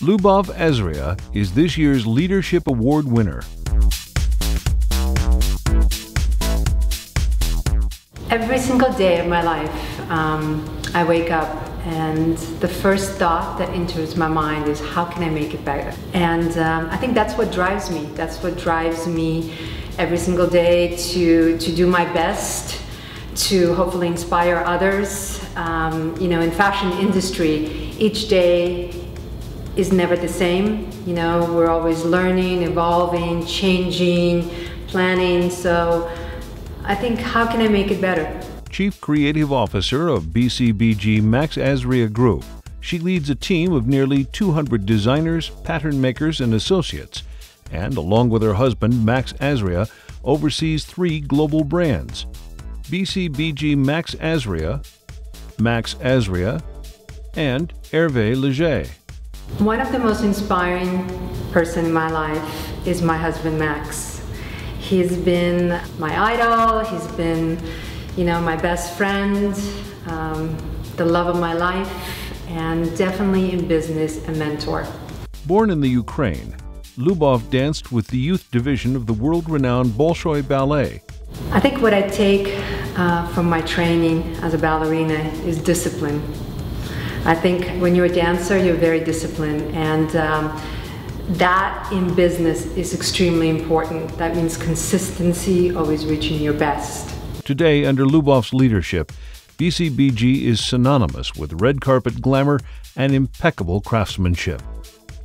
Lubov Azria is this year's Leadership Award winner. Every single day of my life, um, I wake up and the first thought that enters my mind is how can I make it better? And um, I think that's what drives me. That's what drives me every single day to, to do my best, to hopefully inspire others. Um, you know, in fashion industry, each day is never the same. You know, we're always learning, evolving, changing, planning. So I think how can I make it better? Chief Creative Officer of BCBG Max Azria Group. She leads a team of nearly 200 designers, pattern makers, and associates, and along with her husband, Max Azria, oversees three global brands BCBG Max Azria, Max Azria, and Hervé Leger. One of the most inspiring person in my life is my husband Max. He's been my idol, he's been, you know, my best friend, um, the love of my life, and definitely in business a mentor. Born in the Ukraine, Lubov danced with the youth division of the world-renowned Bolshoi Ballet. I think what I take uh, from my training as a ballerina is discipline. I think when you're a dancer, you're very disciplined, and um, that in business is extremely important. That means consistency, always reaching your best. Today, under Lubov's leadership, BCBG is synonymous with red carpet glamour and impeccable craftsmanship.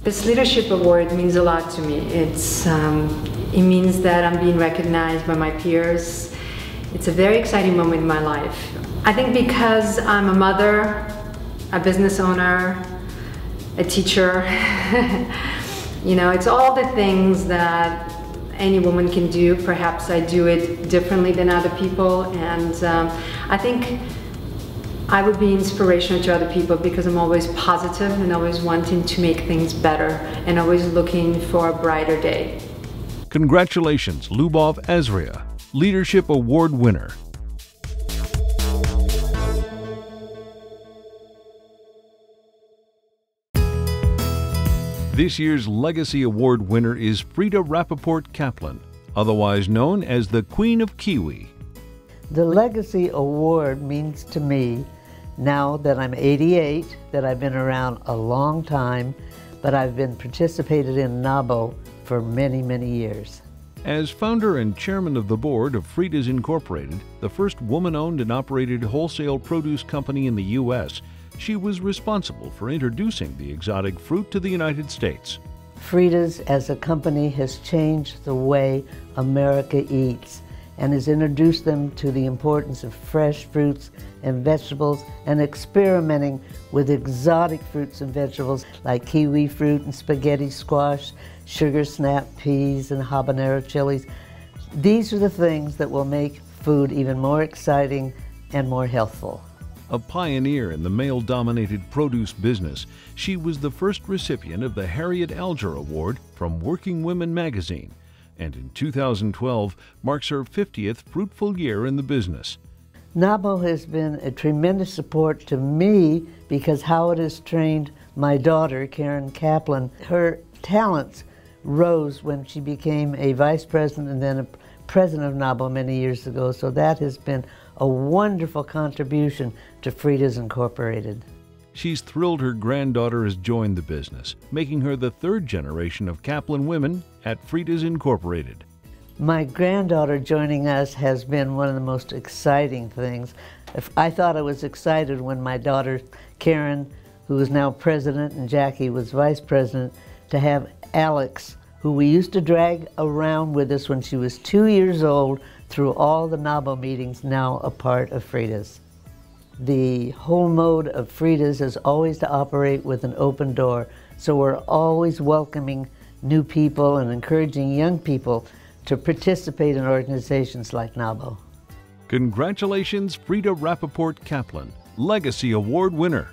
This leadership award means a lot to me. It's, um, it means that I'm being recognized by my peers. It's a very exciting moment in my life. I think because I'm a mother, a business owner, a teacher. you know, it's all the things that any woman can do. Perhaps I do it differently than other people, and um, I think I would be inspirational to other people because I'm always positive and always wanting to make things better and always looking for a brighter day. Congratulations, Lubov Azria, Leadership Award winner. This year's Legacy Award winner is Frieda Rapoport Caplan, otherwise known as the Queen of Kiwi. The Legacy Award means to me, now that I'm 88, that I've been around a long time, but I've been participated in NAWBO for many, many years. As founder and chairman of the board of Frieda's Incorporated, the first woman owned and operated wholesale produce company in the U.S., she was responsible for introducing the exotic fruit to the United States. Frieda's as a company has changed the way America eats and has introduced them to the importance of fresh fruits and vegetables and experimenting with exotic fruits and vegetables like kiwi fruit and spaghetti squash, sugar snap peas and habanero chilies. These are the things that will make food even more exciting and more healthful. A pioneer in the male dominated produce business, she was the first recipient of the Harriet Alger Award from Working Women magazine, and in 2012 marks her 50th fruitful year in the business. NAWBO has been a tremendous support to me because how it has trained my daughter, Karen Caplan. Her talents rose when she became a vice president and then a president of NAWBO many years ago, so that has been a wonderful contribution to Frieda's Incorporated. She's thrilled her granddaughter has joined the business, making her the third generation of Caplan women at Frieda's Incorporated. My granddaughter joining us has been one of the most exciting things. I thought I was excited when my daughter Karen, who is now president, and Jackie was vice president, to have Alex, who we used to drag around with us when she was two years old through all the NAWBO meetings, now a part of Frieda's. The whole mode of Frieda's is always to operate with an open door, so we're always welcoming new people and encouraging young people to participate in organizations like NAWBO. Congratulations, Frieda Rapoport Caplan, Legacy Award winner.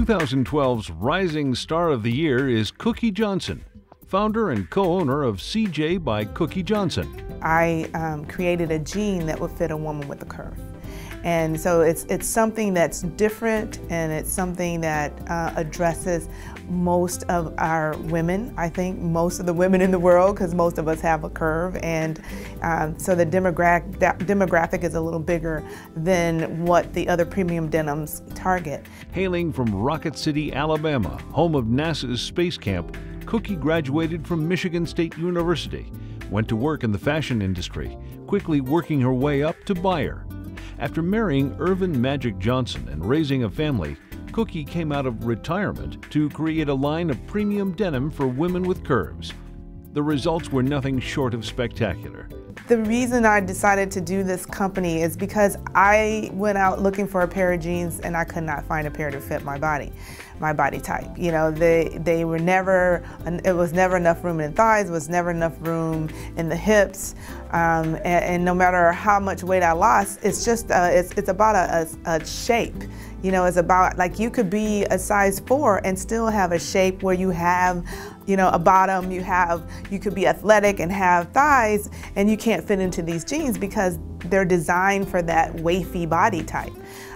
2012's Rising Star of the Year is Cookie Johnson. founder and co owner of CJ by Cookie Johnson. I um, created a jean that would fit a woman with a curve. And so it's, it's something that's different and it's something that uh, addresses most of our women, I think most of the women in the world, because most of us have a curve. And um, so the demographic, demographic is a little bigger than what the other premium denims target. Hailing from Rocket City, Alabama, home of NASA's space camp, Cookie graduated from Michigan State University, went to work in the fashion industry, quickly working her way up to buyer. After marrying Earvin Magic Johnson and raising a family, Cookie came out of retirement to create a line of premium denim for women with curves. The results were nothing short of spectacular. The reason I decided to do this company is because I went out looking for a pair of jeans and I could not find a pair to fit my body, my body type. You know, they they were never, it was never enough room in the thighs, was never enough room in the hips, um, and, and, no matter how much weight I lost, it's just uh, it's it's about a, a, a shape. You know, it's about like you could be a size four and still have a shape where you have, you know, a bottom, you have, you could be athletic and have thighs, and you can't fit into these jeans because they're designed for that wafy body type.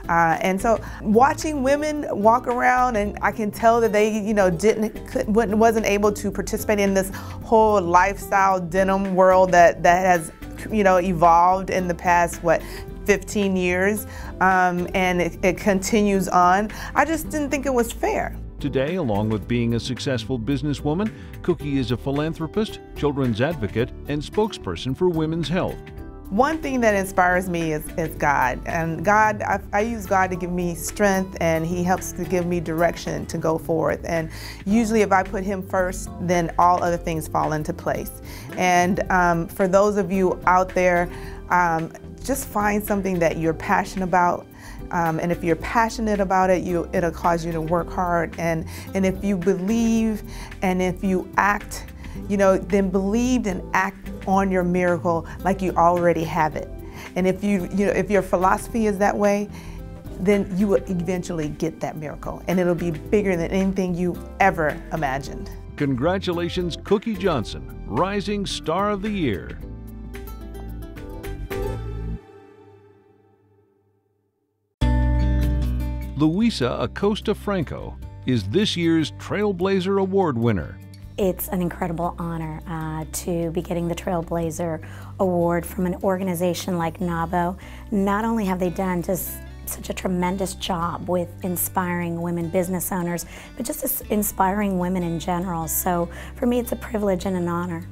Uh, and so watching women walk around and I can tell that they, you know, didn't, couldn't, wasn't able to participate in this whole lifestyle denim world that, that has, you know, evolved in the past, what, 15 years um, and it, it continues on. I just didn't think it was fair. Today, along with being a successful businesswoman, Cookie is a philanthropist, children's advocate, and spokesperson for women's health. One thing that inspires me is, is God. And God, I, I, use God to give me strength and He helps to give me direction to go forth. And usually, if I put Him first, then all other things fall into place. And um, for those of you out there, um, just find something that you're passionate about. Um, and if you're passionate about it, you, it'll cause you to work hard. And, and if you believe and if you act, you know, then believe and act on your miracle like you already have it. And if you, you know, if your philosophy is that way, then you will eventually get that miracle. And it'll be bigger than anything you ever imagined. Congratulations, Cookie Johnson, Rising Star of the Year. Luisa Acosta Franco is this year's Trailblazer Award winner. It's an incredible honor uh, to be getting the Trailblazer Award from an organization like NAWBO. Not only have they done just such a tremendous job with inspiring women business owners, but just inspiring women in general. So for me, it's a privilege and an honor.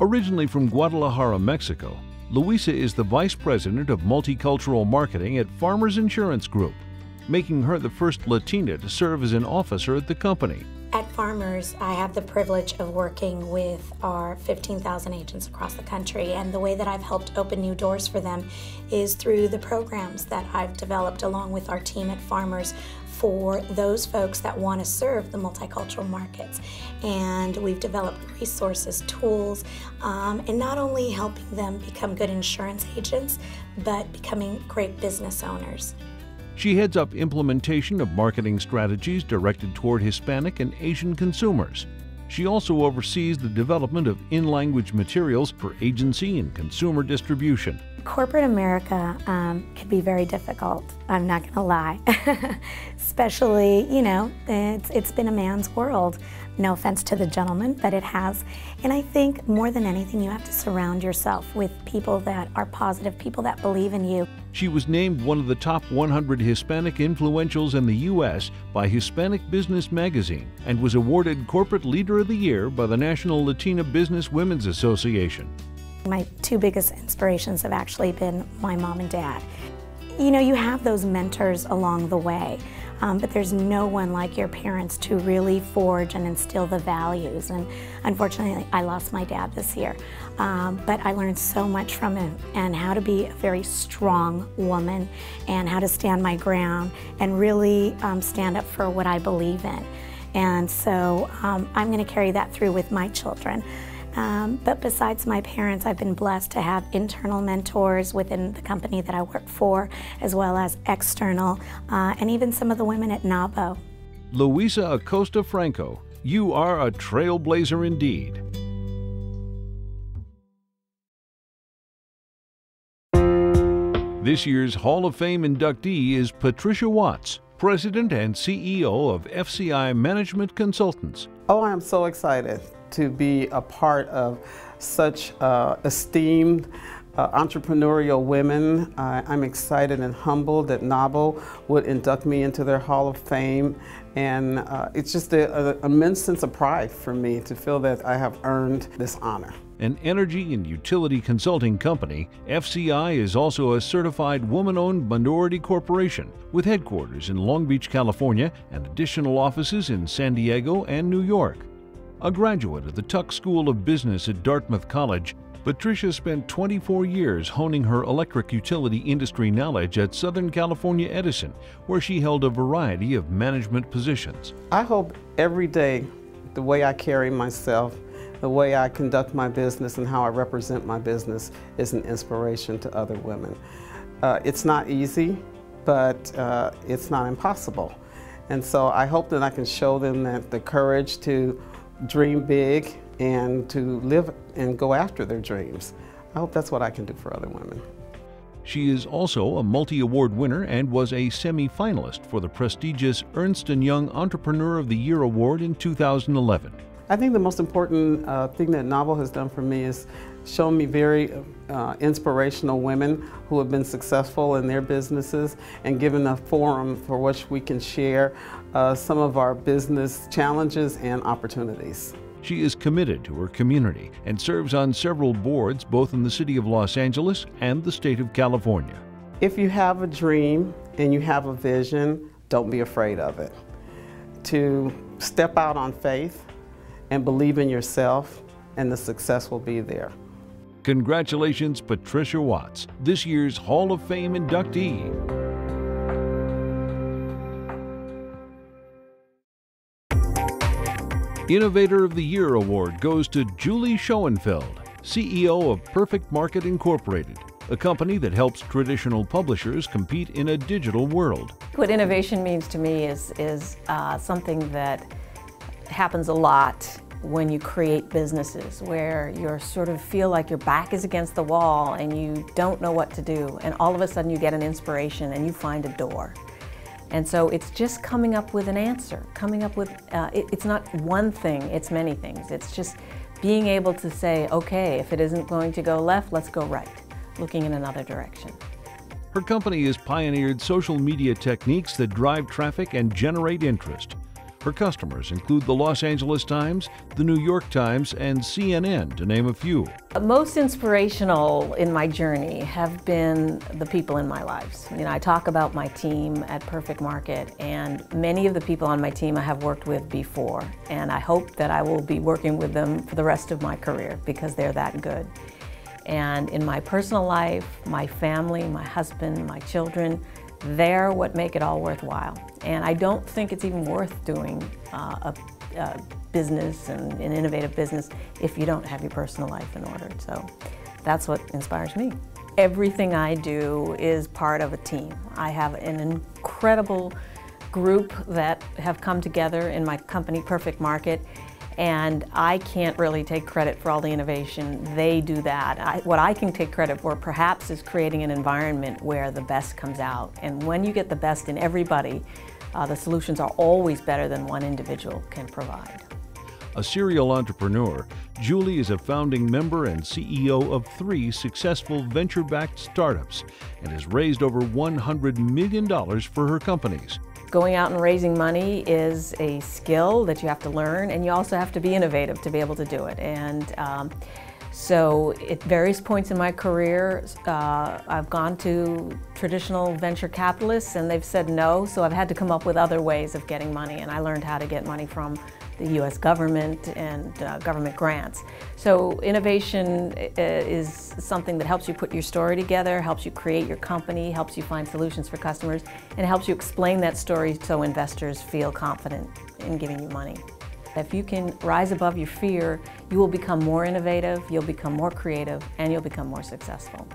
Originally from Guadalajara, Mexico, Luisa is the Vice President of Multicultural Marketing at Farmers Insurance Group making her the first Latina to serve as an officer at the company. At Farmers, I have the privilege of working with our 15,000 agents across the country, and the way that I've helped open new doors for them is through the programs that I've developed along with our team at Farmers for those folks that want to serve the multicultural markets. And we've developed resources, tools, um, and not only helping them become good insurance agents, but becoming great business owners. She heads up implementation of marketing strategies directed toward Hispanic and Asian consumers. She also oversees the development of in language materials for agency and consumer distribution. Corporate America um, can be very difficult, I'm not going to lie. Especially, you know, it's, it's been a man's world. No offense to the gentleman, but it has. And I think more than anything, you have to surround yourself with people that are positive, people that believe in you. She was named one of the top 100 Hispanic influentials in the U.S. by Hispanic Business Magazine and was awarded Corporate Leader of the Year by the National Latina Business Women's Association. My two biggest inspirations have actually been my mom and dad. You know, you have those mentors along the way. Um, but there's no one like your parents to really forge and instill the values. And unfortunately, I lost my dad this year. Um, but I learned so much from him and how to be a very strong woman and how to stand my ground and really um, stand up for what I believe in. And so um, I'm going to carry that through with my children. Um, but besides my parents, I've been blessed to have internal mentors within the company that I work for, as well as external, uh, and even some of the women at NAWBO. Luisa Acosta Franco you are a trailblazer indeed. This year's Hall of Fame inductee is Patricia Watts, President and CEO of FCI Management Consultants. Oh, I am so excited to be a part of such uh, esteemed uh, entrepreneurial women. Uh, I'm excited and humbled that NAWBO would induct me into their Hall of Fame. And uh, it's just an immense sense of pride for me to feel that I have earned this honor an energy and utility consulting company, FCI is also a certified woman owned minority corporation with headquarters in Long Beach, California, and additional offices in San Diego and New York. A graduate of the Tuck School of Business at Dartmouth College, Patricia spent 24 years honing her electric utility industry knowledge at Southern California Edison, where she held a variety of management positions. I hope every day the way I carry myself the way I conduct my business and how I represent my business is an inspiration to other women. Uh, it's not easy, but uh, it's not impossible. And so I hope that I can show them that the courage to dream big and to live and go after their dreams. I hope that's what I can do for other women. She is also a multi-award winner and was a semi-finalist for the prestigious Ernst & Young Entrepreneur of the Year Award in 2011. I think the most important uh, thing that NAWBO has done for me is shown me very uh, inspirational women who have been successful in their businesses and given a forum for which we can share uh, some of our business challenges and opportunities. She is committed to her community and serves on several boards both in the city of Los Angeles and the state of California. If you have a dream and you have a vision, don't be afraid of it. To step out on faith and believe in yourself, and the success will be there. Congratulations, Patricia Watts, this year's Hall of Fame inductee. Innovator of the Year award goes to Julie Schoenfeld, CEO of Perfect Market Incorporated, a company that helps traditional publishers compete in a digital world. What innovation means to me is, is uh, something that happens a lot when you create businesses where you sort of feel like your back is against the wall and you don't know what to do and all of a sudden you get an inspiration and you find a door. And so it's just coming up with an answer, coming up with, uh, it, it's not one thing, it's many things. It's just being able to say, okay, if it isn't going to go left, let's go right, looking in another direction. Her company has pioneered social media techniques that drive traffic and generate interest. Her customers include the Los Angeles Times, the New York Times, and CNN, to name a few. Most inspirational in my journey have been the people in my lives. You know, I talk about my team at Perfect Market, and many of the people on my team I have worked with before, and I hope that I will be working with them for the rest of my career because they're that good. And in my personal life, my family, my husband, my children, they're what make it all worthwhile. And I don't think it's even worth doing uh, a, a, business and an innovative business if you don't have your personal life in order. So that's what inspires me. Everything I do is part of a team. I have an incredible group that have come together in my company, Perfect Market, and I can't really take credit for all the innovation. They do that. I, what I can take credit for perhaps is creating an environment where the best comes out. And when you get the best in everybody, uh, the solutions are always better than one individual can provide. A serial entrepreneur, Julie is a founding member and CEO of three successful venture backed startups and has raised over $100 million for her companies. Going out and raising money is a skill that you have to learn, and you also have to be innovative to be able to do it. And um, so at various points in my career, uh, I've gone to traditional venture capitalists and they've said no, so I've had to come up with other ways of getting money, and I learned how to get money from the U.S. government and uh, government grants. So innovation uh, is something that helps you put your story together, helps you create your company, helps you find solutions for customers, and helps you explain that story so investors feel confident in giving you money. If you can rise above your fear, you will become more innovative, you'll become more creative, and you'll become more successful.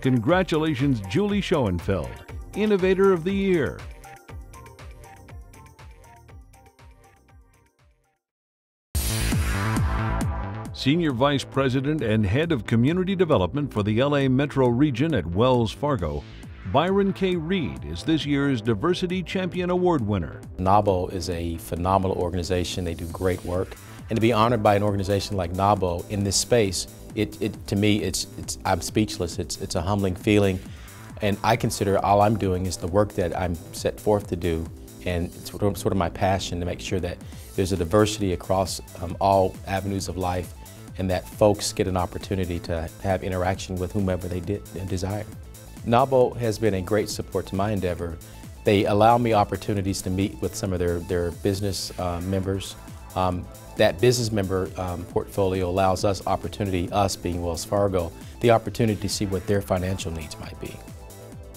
Congratulations, Julie Schoenfeld, Innovator of the Year. Senior Vice President and Head of Community Development for the LA Metro Region at Wells Fargo, Byron K. Reed is this year's Diversity Champion Award winner. NAWBO is a phenomenal organization. They do great work. And to be honored by an organization like NAWBO in this space, it, it to me, it's, it's, I'm speechless. It's, it's a humbling feeling. And I consider all I'm doing is the work that I'm set forth to do. And it's sort of, my passion to make sure that there's a diversity across um, all avenues of life and that folks get an opportunity to have interaction with whomever they did, desire. NAWBO has been a great support to my endeavor. They allow me opportunities to meet with some of their, their business uh, members. Um, that business member um, portfolio allows us opportunity, us being Wells Fargo, the opportunity to see what their financial needs might be.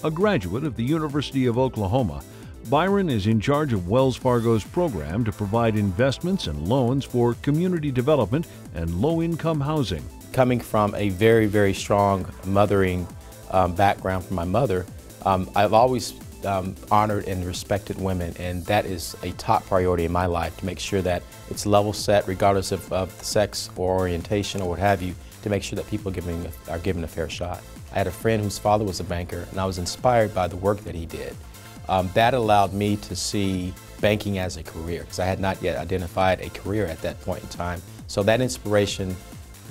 A graduate of the University of Oklahoma, Byron is in charge of Wells Fargo's program to provide investments and loans for community development and low-income housing. Coming from a very, very strong mothering um, background from my mother, um, I've always um, honored and respected women, and that is a top priority in my life to make sure that it's level set, regardless of, of sex or orientation or what have you, to make sure that people are given a fair shot. I had a friend whose father was a banker, and I was inspired by the work that he did. Um, that allowed me to see banking as a career, because I had not yet identified a career at that point in time. So that inspiration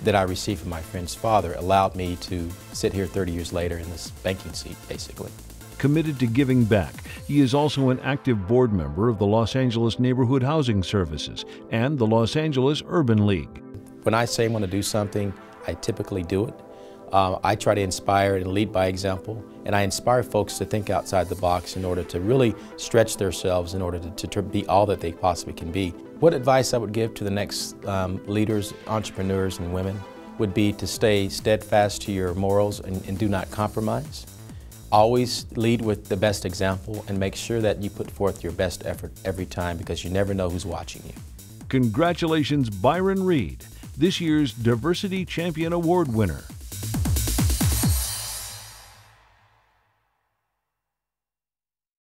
that I received from my friend's father allowed me to sit here 30 years later in this banking seat, basically. Committed to giving back, he is also an active board member of the Los Angeles Neighborhood Housing Services and the Los Angeles Urban League. When I say I want to do something, I typically do it. Uh, I try to inspire and lead by example, and I inspire folks to think outside the box in order to really stretch themselves in order to, to be all that they possibly can be. What advice I would give to the next um, leaders, entrepreneurs, and women would be to stay steadfast to your morals and, and do not compromise. Always lead with the best example and make sure that you put forth your best effort every time because you never know who's watching you. Congratulations, Byron Reed, this year's Diversity Champion Award winner.